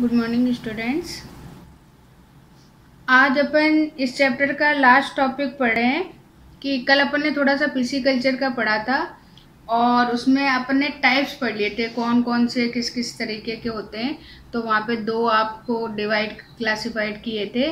Good morning students आज अपन इस chapter का लास्ट टॉपिक पढ़े हैं कि कल अपन ने थोड़ा सा पीसी कल्चर का पढ़ा था और उसमें अपन ने टाइप्स पढ़ लिए थे कौन कौन से किस किस तरीके के होते हैं। तो वहाँ पे दो आपको डिवाइड क्लासिफाइड किए थे।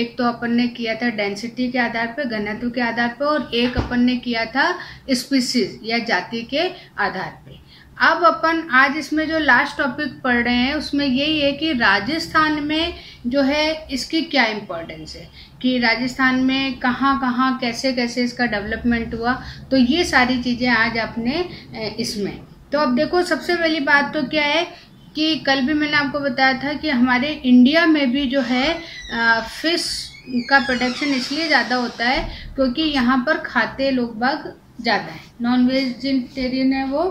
एक तो अपन ने किया था डेंसिटी के आधार पर घनत्व के आधार पर और एक अपन ने किया था स्पीसीज या जाति के आधार पे। अब अपन आज इसमें जो लास्ट टॉपिक पढ़ रहे हैं, उसमें यही है कि राजस्थान में जो है, इसकी क्या इम्पोर्टेंस है? कि राजस्थान में कहाँ कहाँ, कैसे कैसे इसका डेवलपमेंट हुआ? तो ये सारी चीज़ें आज आपने इसमें। तो अब देखो, सबसे पहली बात तो क्या है कि कल भी मैंने आपको बताया था कि हमारे इंडिया में भी जो है फ़िश का प्रोडक्शन इसलिए ज़्यादा होता है क्योंकि यहाँ पर खाते लोग बाग ज़्यादा है। नॉन वेजिटेरियन है वो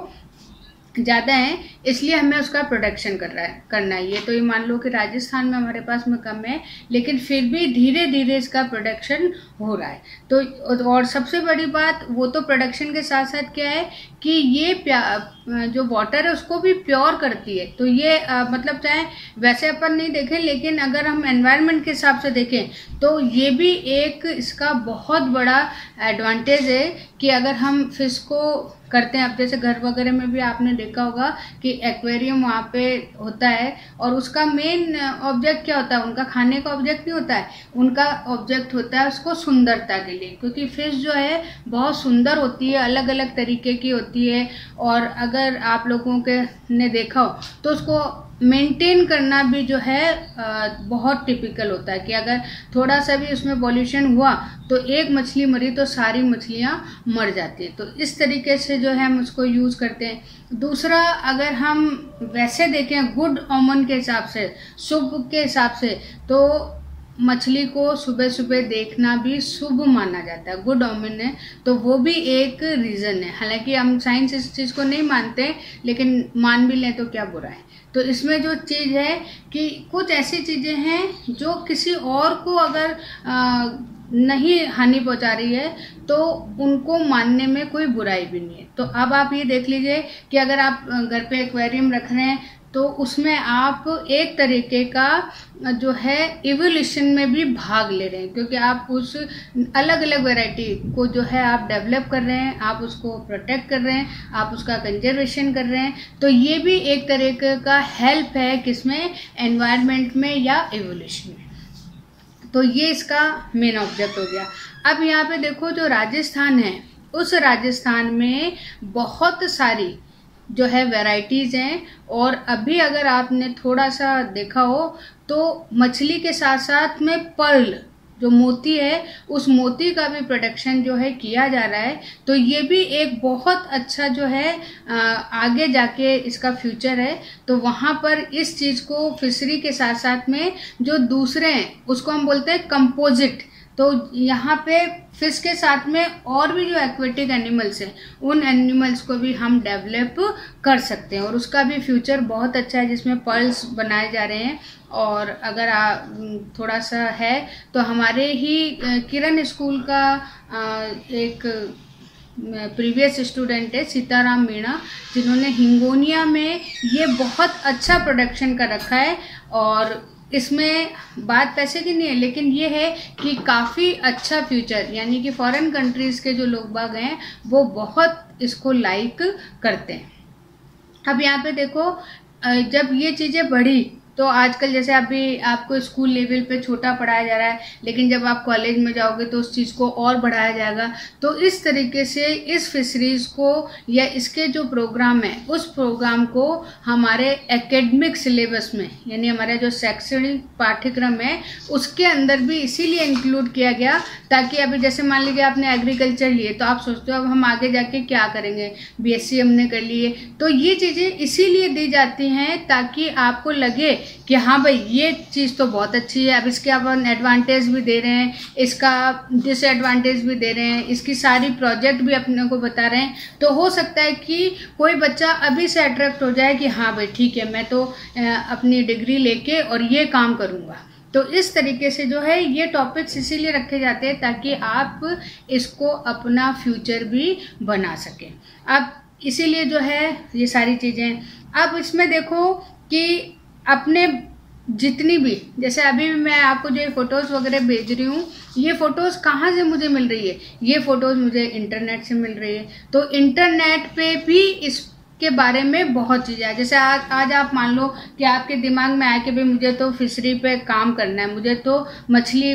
ज़्यादा है, इसलिए हमें उसका प्रोडक्शन कर रहा है, करना है। ये तो ये मान लो कि राजस्थान में हमारे पास में कम है, लेकिन फिर भी धीरे धीरे इसका प्रोडक्शन हो रहा है। तो और सबसे बड़ी बात, वो तो प्रोडक्शन के साथ साथ क्या है कि ये जो वाटर है उसको भी प्योर करती है। तो ये आ, मतलब चाहे वैसे अपन नहीं देखें लेकिन अगर हम एनवायरनमेंट के हिसाब से देखें तो ये भी एक इसका बहुत बड़ा एडवांटेज है कि अगर हम फ़िश को करते हैं। अब जैसे घर वगैरह में भी आपने देखा होगा कि एक्वेरियम वहाँ पे होता है और उसका मेन ऑब्जेक्ट क्या होता है? उनका खाने का ऑब्जेक्ट नहीं होता है। उनका ऑब्जेक्ट होता है उसको सुंदरता के लिए। क्योंकि फ़िश जो है बहुत सुंदर होती है अलग अलग तरीके की होती है और अगर आप लोगों के ने देखा हो तो उसको मेंटेन करना भी जो है बहुत टिपिकल होता है कि अगर थोड़ा सा भी उसमें पॉल्यूशन हुआ तो एक मछली मरी तो सारी मछलियाँ मर जाती है। तो इस तरीके से जो है हम उसको यूज़ करते हैं। दूसरा, अगर हम वैसे देखें गुड ओमन के हिसाब से, शुभ के हिसाब से तो मछली को सुबह सुबह देखना भी शुभ माना जाता है। गुड ओमिन है तो वो भी एक रीज़न है। हालाँकि हम साइंस इस चीज़ को नहीं मानते लेकिन मान भी लें तो क्या बुरा है। तो इसमें जो चीज़ है कि कुछ ऐसी चीज़ें हैं जो किसी और को अगर आ, नहीं हानि पहुँचा रही है तो उनको मानने में कोई बुराई भी नहीं है। तो अब आप ये देख लीजिए कि अगर आप घर पे एक्वेरियम रख रहे हैं तो उसमें आप एक तरीके का जो है इवोल्यूशन में भी भाग ले रहे हैं, क्योंकि आप उस अलग अलग वैरायटी को जो है आप डेवलप कर रहे हैं, आप उसको प्रोटेक्ट कर रहे हैं, आप उसका कंजर्वेशन कर रहे हैं। तो ये भी एक तरीके का हेल्प है किसमें? एनवायरनमेंट में या इवोल्यूशन में। तो ये इसका मेन ऑब्जेक्ट हो गया। अब यहाँ पे देखो जो राजस्थान है, उस राजस्थान में बहुत सारी जो है वैरायटीज़ हैं। और अभी अगर आपने थोड़ा सा देखा हो तो मछली के साथ साथ में पर्ल जो मोती है, उस मोती का भी प्रोडक्शन जो है किया जा रहा है। तो ये भी एक बहुत अच्छा जो है आगे जाके इसका फ्यूचर है। तो वहाँ पर इस चीज़ को फिशरी के साथ साथ में जो दूसरे हैं, उसको हम बोलते हैं कंपोजिट तो यहाँ पे फ़िश के साथ में और भी जो एक्वेटिक एनिमल्स हैं उन एनिमल्स को भी हम डेवलप कर सकते हैं। और उसका भी फ्यूचर बहुत अच्छा है जिसमें पर्ल्स बनाए जा रहे हैं। और अगर आ, थोड़ा सा है तो हमारे ही किरण स्कूल का एक प्रीवियस स्टूडेंट है सीताराम मीणा जिन्होंने हिंगोनिया में ये बहुत अच्छा प्रोडक्शन कर रखा है। और इसमें बात पैसे की नहीं है, लेकिन ये है कि काफ़ी अच्छा फ्यूचर यानी कि फॉरेन कंट्रीज़ के जो लोग बाग हैं, वो बहुत इसको लाइक करते हैं। अब यहाँ पे देखो जब ये चीज़ें बढ़ी तो आजकल जैसे अभी आपको स्कूल लेवल पे छोटा पढ़ाया जा रहा है, लेकिन जब आप कॉलेज में जाओगे तो उस चीज़ को और बढ़ाया जाएगा। तो इस तरीके से इस फिशरीज़ को या इसके जो प्रोग्राम है, उस प्रोग्राम को हमारे एकेडमिक सिलेबस में, यानी हमारे जो शैक्षणिक पाठ्यक्रम है, उसके अंदर भी इसीलिए इंक्लूड किया गया ताकि अभी जैसे मान लीजिए आपने एग्रीकल्चर लिए तो आप सोचते हो अब हम आगे जाके क्या करेंगे? बीएससी हमने कर लिए। तो ये चीज़ें इसीलिए दी जाती हैं ताकि आपको लगे कि हाँ भाई, ये चीज़ तो बहुत अच्छी है। अब इसके अपन एडवांटेज भी दे रहे हैं, इसका डिसएडवांटेज भी दे रहे हैं, इसकी सारी प्रोजेक्ट भी अपने को बता रहे हैं। तो हो सकता है कि कोई बच्चा अभी से अट्रैक्ट हो जाए कि हाँ भाई, ठीक है, मैं तो अपनी डिग्री लेके और ये काम करूँगा। तो इस तरीके से जो है, ये टॉपिक्स इसीलिए रखे जाते हैं ताकि आप इसको अपना फ्यूचर भी बना सकें। अब इसीलिए जो है, ये सारी चीज़ें। अब इसमें देखो कि अपने जितनी भी, जैसे अभी मैं आपको जो फ़ोटोज़ वगैरह भेज रही हूँ, ये फ़ोटोज़ कहाँ से मुझे मिल रही है? ये फ़ोटोज़ मुझे इंटरनेट से मिल रही है। तो इंटरनेट पे भी इस के बारे में बहुत चीज़ें है। जैसे आज आज आप मान लो कि आपके दिमाग में आए कि भाई मुझे तो फिशरी पे काम करना है, मुझे तो मछली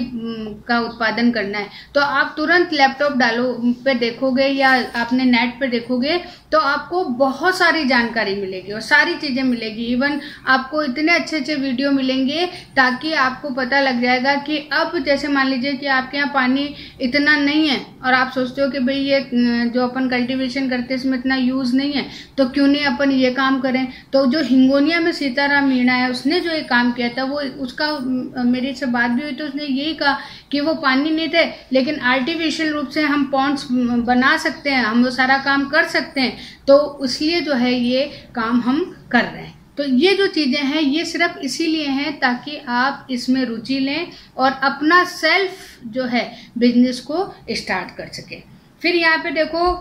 का उत्पादन करना है। तो आप तुरंत लैपटॉप डालो, पे देखोगे या आपने नेट पे देखोगे तो आपको बहुत सारी जानकारी मिलेगी और सारी चीज़ें मिलेगी। इवन आपको इतने अच्छे अच्छे वीडियो मिलेंगे ताकि आपको पता लग जाएगा कि अब जैसे मान लीजिए कि आपके यहाँ पानी इतना नहीं है और आप सोचते हो कि भाई ये जो अपन कल्टीवेशन करते हैं, इसमें इतना यूज़ नहीं है तो क्यों नहीं अपन ये काम करें? तो जो हिंगोनिया में सीताराम मीणा है, उसने जो ये काम किया था, वो उसका मेरी से बात भी हुई तो उसने यही कहा कि वो पानी नहीं थे, लेकिन आर्टिफिशियल रूप से हम पॉन्ड्स बना सकते हैं, हम वो सारा काम कर सकते हैं। तो इसलिए जो है ये काम हम कर रहे हैं। तो ये जो चीज़ें हैं, ये सिर्फ़ इसीलिए हैं ताकि आप इसमें रुचि लें और अपना सेल्फ जो है बिज़नेस को स्टार्ट कर सकें। फिर यहाँ पे देखो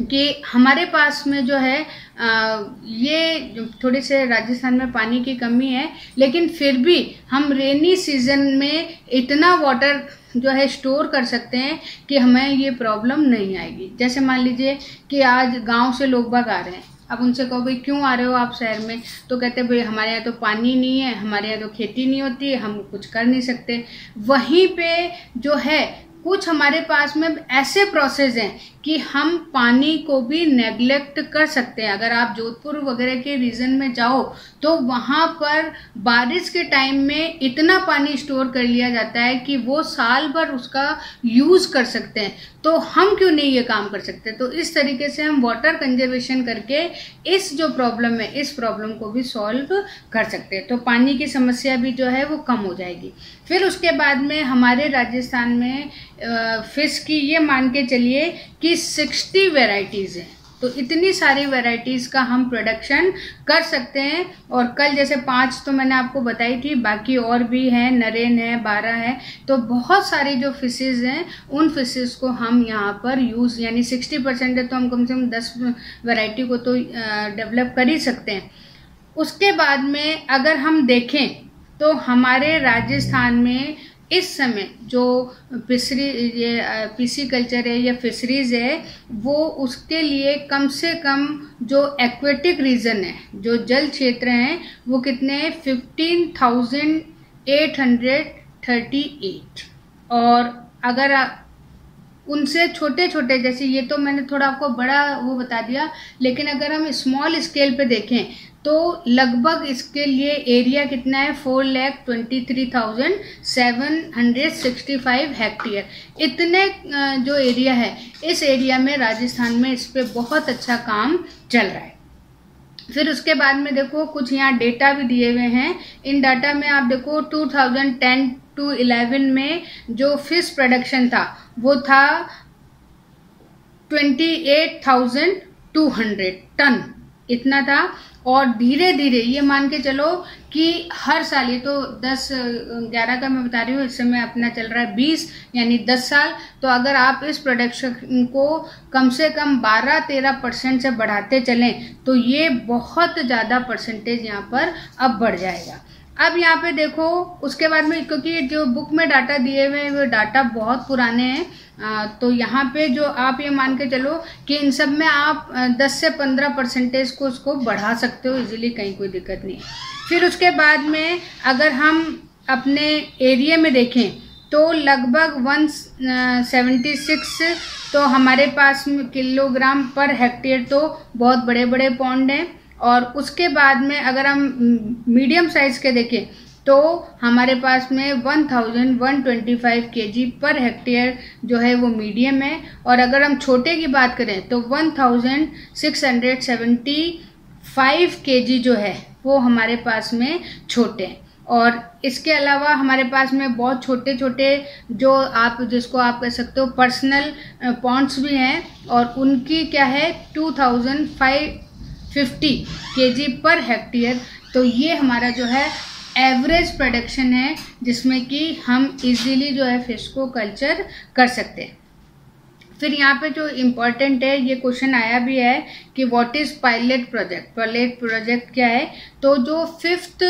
कि हमारे पास में जो है आ, ये थोड़े से राजस्थान में पानी की कमी है लेकिन फिर भी हम रेनी सीज़न में इतना वाटर जो है स्टोर कर सकते हैं कि हमें ये प्रॉब्लम नहीं आएगी। जैसे मान लीजिए कि आज गाँव से लोग बाग आ रहे हैं। अब उनसे कहो भाई क्यों आ रहे हो आप शहर में? तो कहते हैं भाई हमारे यहाँ तो पानी नहीं है हमारे यहाँ तो खेती नहीं होती हम कुछ कर नहीं सकते। वहीं पे जो है कुछ हमारे पास में ऐसे प्रोसेस हैं कि हम पानी को भी नेग्लेक्ट कर सकते हैं। अगर आप जोधपुर वगैरह के रीजन में जाओ तो वहाँ पर बारिश के टाइम में इतना पानी स्टोर कर लिया जाता है कि वो साल भर उसका यूज़ कर सकते हैं। तो हम क्यों नहीं ये काम कर सकते? तो इस तरीके से हम वाटर कंजर्वेशन करके इस जो प्रॉब्लम है, इस प्रॉब्लम को भी सॉल्व कर सकते हैं। तो पानी की समस्या भी जो है, वो कम हो जाएगी। फिर उसके बाद में हमारे राजस्थान में फ़िश की ये मान के चलिए कि सिक्सटी वेराइटीज़ हैं। तो इतनी सारी वेराइटीज़ का हम प्रोडक्शन कर सकते हैं। और कल जैसे पाँच तो मैंने आपको बताई थी, बाकी और भी हैं, नरेन है, बारह है। तो बहुत सारी जो फिशेज़ हैं, उन फिशेज़ को हम यहाँ पर यूज़ यानी सिक्सटी परसेंट है तो हम कम से कम दस वेराइटी को तो डेवलप कर ही सकते हैं। उसके बाद में अगर हम देखें तो हमारे राजस्थान में इस समय जो फिशरी ये पीसी कल्चर है या फिशरीज है, वो उसके लिए कम से कम जो एक्वेटिक रीजन है, जो जल क्षेत्र हैं, वो कितने हैं? Fifteen thousand eight hundred thirty eight और अगर उनसे छोटे छोटे जैसे ये तो मैंने थोड़ा आपको बड़ा वो बता दिया, लेकिन अगर हम स्मॉल स्केल पे देखें तो लगभग इसके लिए एरिया कितना है? Four lakh twenty three thousand seven hundred sixty five hectare इतने जो एरिया है इस एरिया में राजस्थान में इस पर बहुत अच्छा काम चल रहा है। फिर उसके बाद में देखो कुछ यहाँ डेटा भी दिए हुए हैं। इन डाटा में आप देखो 2010 टू 11 में जो फ़िश प्रोडक्शन था वो था 28,200 टन इतना था। और धीरे धीरे, ये मान के चलो कि हर साल, ये तो दस, ग्यारह का मैं बता रही हूँ, इस समय अपना चल रहा है बीस, यानी दस साल। तो अगर आप इस प्रोडक्शन को कम से कम बारह, तेरह परसेंट से बढ़ाते चलें तो ये बहुत ज़्यादा परसेंटेज यहाँ पर अब बढ़ जाएगा। अब यहाँ पे देखो, उसके बाद में, क्योंकि जो बुक में डाटा दिए हुए हैं, वो डाटा बहुत पुराने हैं तो यहाँ पे जो आप ये मान के चलो कि इन सब में आप 10 से 15 परसेंटेज को उसको बढ़ा सकते हो इजीली कहीं कोई दिक्कत नहीं फिर उसके बाद में अगर हम अपने एरिया में देखें तो लगभग वन सेवेंटी सिक्स तो हमारे पास किलोग्राम पर हेक्टेयर तो बहुत बड़े बड़े पौंड हैं। और उसके बाद में अगर हम मीडियम साइज़ के देखें तो हमारे पास में 1125 केजी पर हेक्टेयर जो है वो मीडियम है। और अगर हम छोटे की बात करें तो 1675 केजी जो है वो हमारे पास में छोटे हैं। और इसके अलावा हमारे पास में बहुत छोटे छोटे जो आप, जिसको आप कह सकते हो पर्सनल पॉन्ट्स भी हैं। और उनकी क्या है 2005 50 केजी पर हेक्टेयर। तो ये हमारा जो है एवरेज प्रोडक्शन है, जिसमें कि हम इजीली जो है फ़िश को कल्चर कर सकते हैं। फिर यहाँ पे जो इम्पोर्टेंट है, ये क्वेश्चन आया भी है कि what is pilot project pilot project क्या है? तो जो फिफ्थ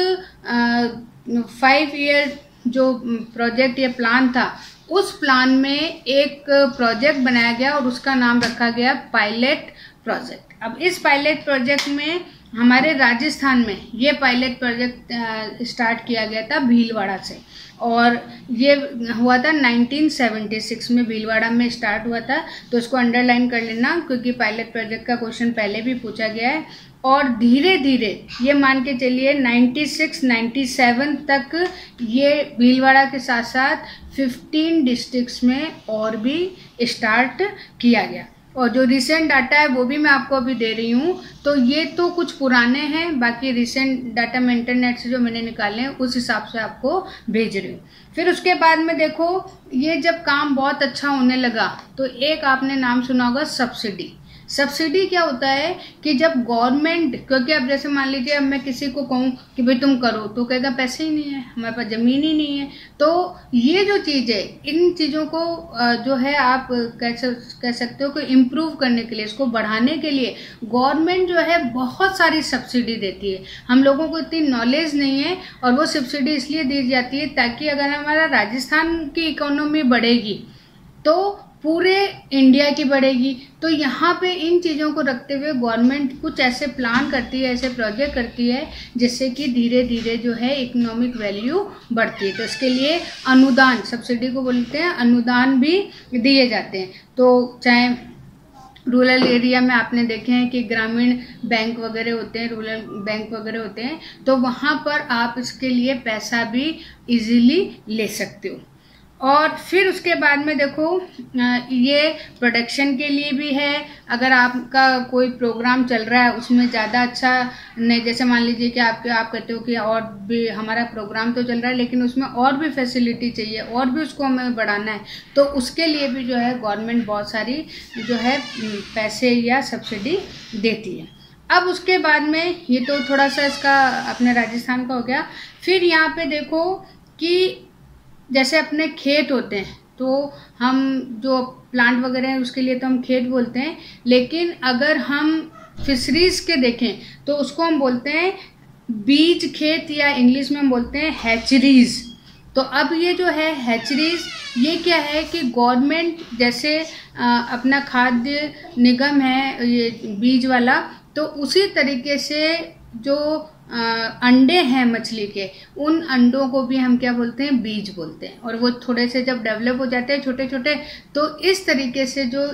फाइव ईयर जो प्रोजेक्ट या प्लान था, उस प्लान में एक प्रोजेक्ट बनाया गया और उसका नाम रखा गया पायलट प्रोजेक्ट। अब इस पायलट प्रोजेक्ट में, हमारे राजस्थान में, ये पायलट प्रोजेक्ट स्टार्ट किया गया था भीलवाड़ा से। और ये हुआ था 1976 में, भीलवाड़ा में स्टार्ट हुआ था। तो उसको अंडरलाइन कर लेना, क्योंकि पायलट प्रोजेक्ट का क्वेश्चन पहले भी पूछा गया है। और धीरे धीरे ये मान के चलिए 96 97 तक ये भीलवाड़ा के साथ साथ 15 डिस्ट्रिक्ट्स में और भी स्टार्ट किया गया। और जो रिसेंट डाटा है, वो भी मैं आपको अभी दे रही हूँ। तो ये तो कुछ पुराने हैं, बाकी रिसेंट डाटा मैं इंटरनेट से जो मैंने निकाले हैं, उस हिसाब से आपको भेज रही हूँ। फिर उसके बाद में देखो, ये जब काम बहुत अच्छा होने लगा तो एक आपने नाम सुना होगा सब्सिडी सब्सिडी क्या होता है कि जब गवर्नमेंट क्योंकि अब जैसे मान लीजिए अब मैं किसी को कहूँ कि भाई तुम करो तो कहेगा पैसे ही नहीं है, हमारे पास ज़मीन ही नहीं है। तो ये जो चीज़ है, इन चीज़ों को जो है आप कह कह सकते हो कि इम्प्रूव करने के लिए, इसको बढ़ाने के लिए गवर्नमेंट जो है बहुत सारी सब्सिडी देती है। हम लोगों को इतनी नॉलेज नहीं है और वो सब्सिडी इसलिए दी जाती है ताकि अगर हमारा राजस्थान की इकोनॉमी बढ़ेगी तो पूरे इंडिया की बढ़ेगी। तो यहाँ पे इन चीज़ों को रखते हुए गवर्नमेंट कुछ ऐसे प्लान करती है, ऐसे प्रोजेक्ट करती है, जिससे कि धीरे धीरे जो है इकोनॉमिक वैल्यू बढ़ती है। तो इसके लिए अनुदान सब्सिडी को बोलते हैं, अनुदान भी दिए जाते हैं। तो चाहे रूरल एरिया में आपने देखे हैं कि ग्रामीण बैंक वगैरह होते हैं रूरल बैंक वगैरह होते हैं तो वहाँ पर आप इसके लिए पैसा भी इजीली ले सकते हो। और फिर उसके बाद में देखो ये प्रोडक्शन के लिए भी है। अगर आपका कोई प्रोग्राम चल रहा है, उसमें ज़्यादा अच्छा नहीं, जैसे मान लीजिए कि आपके, आप कहते हो कि और भी हमारा प्रोग्राम तो चल रहा है, लेकिन उसमें और भी फैसिलिटी चाहिए, और भी उसको हमें बढ़ाना है तो उसके लिए भी जो है गवर्नमेंट बहुत सारी जो है पैसे या सब्सिडी देती है। अब उसके बाद में ये तो थोड़ा सा इसका अपने राजस्थान का हो गया। फिर यहाँ पे देखो कि जैसे अपने खेत होते हैं तो हम जो प्लांट वगैरह हैं उसके लिए तो हम खेत बोलते हैं लेकिन अगर हम फिशरीज के देखें तो उसको हम बोलते हैं बीज खेत या इंग्लिश में हम बोलते हैं हैचरीज तो अब ये जो है हैचरीज ये क्या है कि गवर्नमेंट जैसे आ, अपना खाद्य निगम है ये बीज वाला तो उसी तरीके से जो अंडे हैं मछली के, उन अंडों को भी हम क्या बोलते हैं, बीज बोलते हैं। और वो थोड़े से जब डेवलप हो जाते हैं छोटे छोटे तो इस तरीके से जो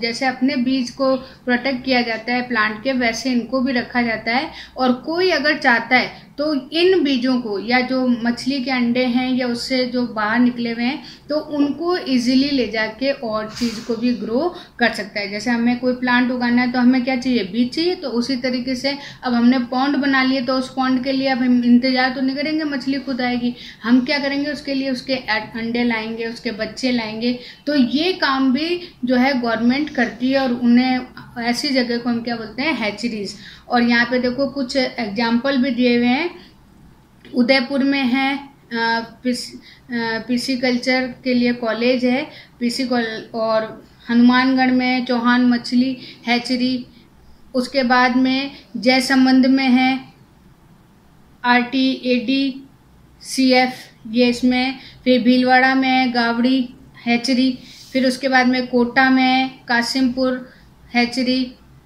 जैसे अपने बीज को प्रोटेक्ट किया जाता है प्लांट के, वैसे इनको भी रखा जाता है। और कोई अगर चाहता है तो इन बीजों को या जो मछली के अंडे हैं या उससे जो बाहर निकले हुए हैं तो उनको इजीली ले जाके और चीज़ को भी ग्रो कर सकता है। जैसे हमें कोई प्लांट उगाना है तो हमें क्या चाहिए? बीज चाहिए? तो उसी तरीके से अब हमने पौंड बना लिए तो उस पौंड के लिए अब हम इंतज़ार तो नहीं करेंगे, मछली खुद आएगी। हम क्या करेंगे? उसके लिए उसके अंडे लाएँगे, उसके बच्चे लाएँगे। तो ये काम भी जो है गवर्नमेंट करती है और उन्हें ऐसी जगह को हम क्या बोलते हैं हैचरीज और यहाँ पे देखो कुछ एग्ज़ाम्पल भी दिए हुए हैं। उदयपुर में है पीसी कल्चर के लिए कॉलेज है। पीसी और हनुमानगढ़ में चौहान मछली हैचरी उसके बाद में जय संबंध में है R T A D C F ये इसमें। फिर भीलवाड़ा में है, गावड़ी हैचरी फिर उसके बाद में कोटा में कासिमपुर हैचरी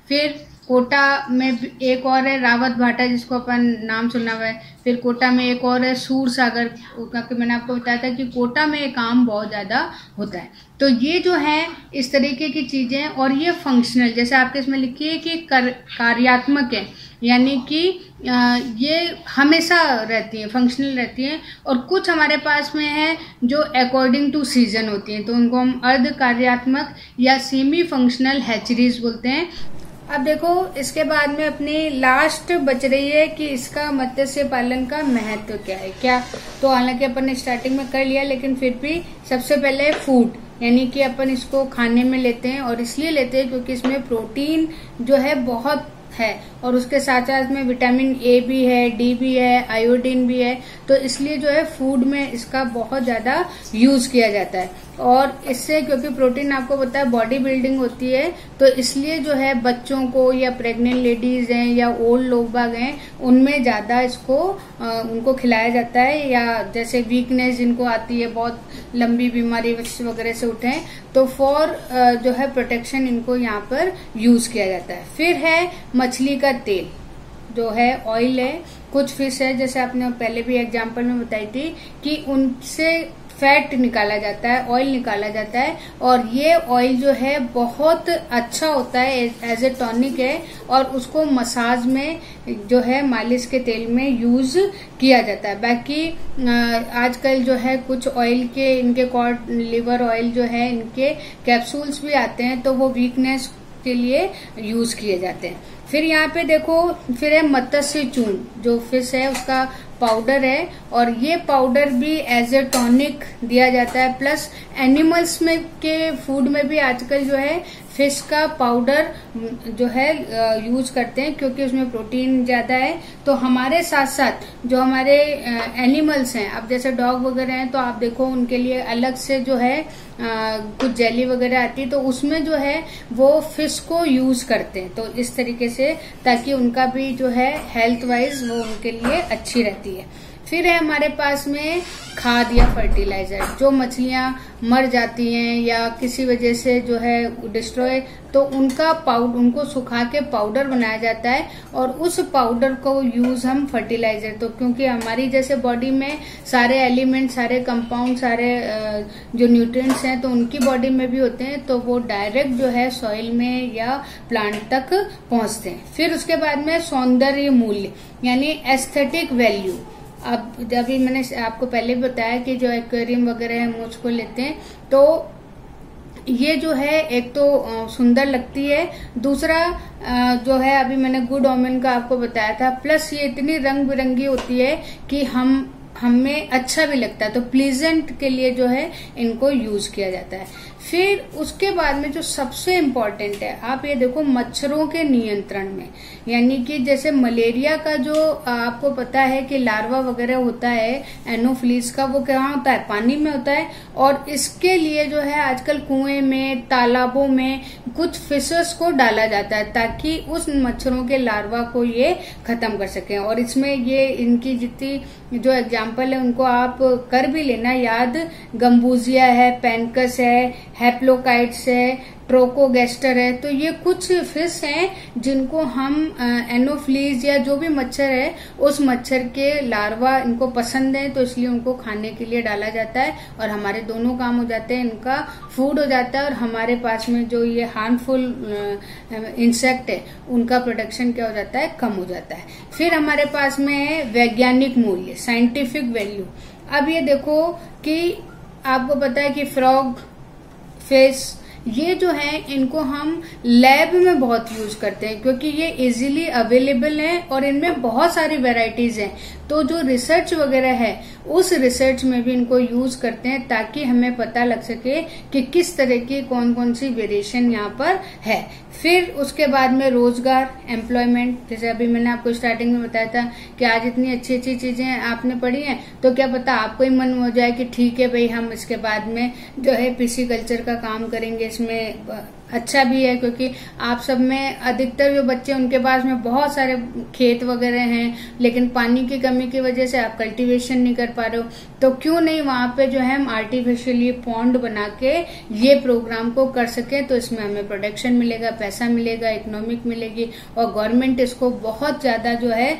फिर कोटा में एक और है रावत भाटा जिसको अपन नाम सुना हुआ है। फिर कोटा में एक और है सूर सागर क्योंकि मैंने आपको बताया था कि कोटा में काम बहुत ज़्यादा होता है। तो ये जो है इस तरीके की चीज़ें और ये फंक्शनल जैसे आपके इसमें लिखी है कि कर, कार्यात्मक है यानी कि ये हमेशा रहती हैं फंक्शनल रहती हैं और कुछ हमारे पास में है जो अकॉर्डिंग टू सीज़न होती हैं। तो उनको हम अर्ध कार्यात्मक या सेमी फंक्शनल हैचरीज बोलते हैं। अब देखो, इसके बाद में अपनी लास्ट बच रही है कि इसका मत्स्य पालन का महत्व क्या है। क्या? तो हालाँकि अपन ने स्टार्टिंग में कर लिया, लेकिन फिर भी सबसे पहले फ़ूड यानी कि अपन इसको खाने में लेते हैं और इसलिए लेते हैं क्योंकि इसमें प्रोटीन जो है बहुत है। और उसके साथ साथ में विटामिन ए भी है डी भी है आयोडीन भी है तो इसलिए जो है फ़ूड में इसका बहुत ज़्यादा यूज़ किया जाता है। और इससे क्योंकि प्रोटीन आपको पता है बॉडी बिल्डिंग होती है तो इसलिए जो है बच्चों को या प्रेग्नेंट लेडीज़ हैं या ओल्ड लोग बाग हैं उनमें ज़्यादा इसको आ, उनको खिलाया जाता है। या जैसे वीकनेस जिनको आती है बहुत लंबी बीमारी वगैरह से उठे तो फॉर जो है प्रोटेक्शन इनको यहाँ पर यूज़ किया जाता है। फिर है मछली का तेल जो है ऑयल है, कुछ फ़िश है, जैसे आपने पहले भी एग्ज़ाम्पल में बताई थी कि उनसे फैट निकाला जाता है ऑयल निकाला जाता है और ये ऑयल जो है बहुत अच्छा होता है एज ए टॉनिक है और उसको मसाज में जो है, मालिश के तेल में यूज़ किया जाता है। बाकी आजकल जो है, कुछ ऑयल के, इनके कॉर्ड लिवर ऑयल जो है, इनके कैप्सूल्स भी आते हैं तो वो वीकनेस के लिए यूज़ किए जाते हैं। फिर यहाँ पे देखो फिर है मत्स्य चून जो फ़िश है उसका पाउडर है और ये पाउडर भी एज ए टॉनिक दिया जाता है। प्लस एनिमल्स में के फ़ूड में भी आजकल जो है फ़िश का पाउडर जो है यूज़ करते हैं क्योंकि उसमें प्रोटीन ज़्यादा है। तो हमारे साथ साथ जो हमारे एनिमल्स हैं, अब जैसे डॉग वगैरह हैं तो आप देखो उनके लिए अलग से जो है कुछ जेली वगैरह आती है तो उसमें जो है वो फ़िश को यूज़ करते हैं। तो इस तरीके से ताकि उनका भी जो है हेल्थ वाइज वो उनके लिए अच्छी रहती है Yeah. फिर है हमारे पास में खाद या फर्टिलाइज़र जो मछलियाँ मर जाती हैं या किसी वजह से जो है डिस्ट्रॉय तो उनका पाउडर उनको सुखा के पाउडर बनाया जाता है और उस पाउडर को यूज़ हम फर्टिलाइज़र तो क्योंकि हमारी जैसे बॉडी में सारे एलिमेंट सारे कंपाउंड सारे जो न्यूट्रिएंट्स हैं तो उनकी बॉडी में भी होते हैं तो वो डायरेक्ट जो है सॉइल में या प्लांट तक पहुँचते हैं। फिर उसके बाद में सौंदर्य मूल्य, यानी एस्थेटिक वैल्यू अब अभी मैंने आपको पहले भी बताया कि जो एक्वेरियम वगैरह है मुझको लेते हैं तो ये जो है, एक तो सुंदर लगती है। दूसरा जो है, अभी मैंने गुड ओमेन का आपको बताया था प्लस ये इतनी रंग बिरंगी होती है कि हम, हमें अच्छा भी लगता है। तो प्लीजेंट के लिए जो है, इनको यूज़ किया जाता है। फिर उसके बाद में जो सबसे इम्पोर्टेंट है, आप ये देखो मच्छरों के नियंत्रण में। यानी कि जैसे मलेरिया का जो आपको पता है कि लार्वा वगैरह होता है एनोफ्लीस का, वो कहाँ होता है? पानी में होता है। और इसके लिए जो है, आजकल कुएँ में, तालाबों में कुछ फिशर्स को डाला जाता है ताकि उस मच्छरों के लार्वा को ये खत्म कर सके। और इसमें ये इनकी जितनी जो एग्ज़ाम्पल है, उनको आप कर भी लेना। याद, गम्बूजिया है पेनकस है हैप्लोकाइट्स है ट्रोकोगेस्टर है तो ये कुछ फ़िश हैं जिनको हम एनोफ्लीज या जो भी मच्छर है, उस मच्छर के लार्वा इनको पसंद है तो इसलिए उनको खाने के लिए डाला जाता है और हमारे दोनों काम हो जाते हैं, इनका फ़ूड हो जाता है और हमारे पास में जो ये हार्मफुल इंसेक्ट है, उनका प्रोडक्शन क्या हो जाता है, कम हो जाता है। फिर हमारे पास में है वैज्ञानिक मूल्य साइंटिफिक वैल्यू अब ये देखो कि आपको पता है कि फ्रॉग फ़िश ये जो है, इनको हम लैब में बहुत यूज़ करते हैं, क्योंकि ये इजीली अवेलेबल है और इनमें बहुत सारी वेराइटीज हैं। तो जो रिसर्च वगैरह है, उस रिसर्च में भी इनको यूज़ करते हैं ताकि हमें पता लग सके कि किस तरह की कौन कौन सी वेरिएशन यहाँ पर है। फिर उसके बाद में रोज़गार एम्प्लॉयमेंट जैसे अभी मैंने आपको स्टार्टिंग में बताया था कि आज इतनी अच्छी अच्छी चीज़ें आपने पढ़ी हैं तो क्या पता आपको ही मन हो जाए कि ठीक है भाई, हम इसके बाद में जो है पीसी कल्चर का काम करेंगे, इसमें अच्छा भी है, क्योंकि आप सब में अधिकतर जो बच्चे उनके पास में बहुत सारे खेत वगैरह हैं, लेकिन पानी की कमी की वजह से आप कल्टीवेशन नहीं कर पा रहे हो। तो क्यों नहीं वहाँ पे जो है हम आर्टिफिशियली पॉन्ड बना के ये प्रोग्राम को कर सके? तो इसमें हमें प्रोडक्शन मिलेगा, पैसा मिलेगा इकोनॉमिक मिलेगी, और गवर्नमेंट इसको बहुत ज़्यादा जो है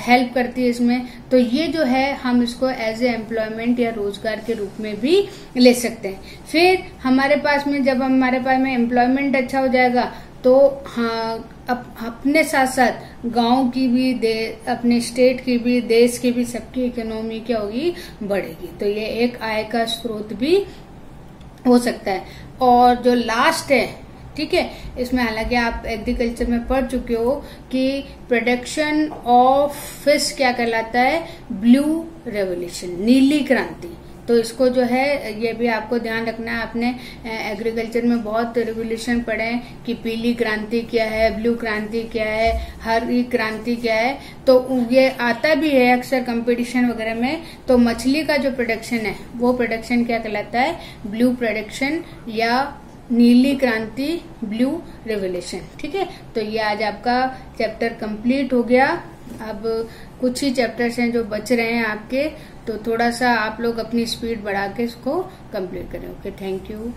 हेल्प करती है इसमें। तो ये जो है, हम इसको एज ए एम्प्लॉयमेंट या रोज़गार के रूप में भी ले सकते हैं। फिर हमारे पास में, जब हमारे पास में एम्प्लॉयमेंट अच्छा हो जाएगा तो हाँ अप, अपने साथ साथ गाँव की भी दे अपने स्टेट की भी देश की भी सबकी इकोनॉमी क्या होगी बढ़ेगी। तो ये एक आय का स्रोत भी हो सकता है। और जो लास्ट है ठीक है इसमें हालाँकि आप एग्रीकल्चर में पढ़ चुके हो कि प्रोडक्शन ऑफ़ फ़िश क्या कहलाता है? ब्लू रेवोल्यूशन नीली क्रांति। तो इसको जो है, ये भी आपको ध्यान रखना है। आपने एग्रीकल्चर में बहुत रेगुलेशन पढ़े हैं कि पीली क्रांति क्या है ब्लू क्रांति क्या है, हरी क्रांति क्या है। तो ये आता भी है अक्सर कंपटीशन वगैरह में। तो मछली का जो प्रोडक्शन है, वो प्रोडक्शन क्या कहलाता है? ब्लू प्रोडक्शन या नीली क्रांति ब्लू रेवोल्यूशन ठीक है? तो ये आज आपका चैप्टर कंप्लीट हो गया। अब कुछ ही चैप्टर्स हैं जो बच रहे हैं आपके तो थोड़ा सा आप लोग अपनी स्पीड बढ़ा के इसको कंप्लीट करें। Okay thank you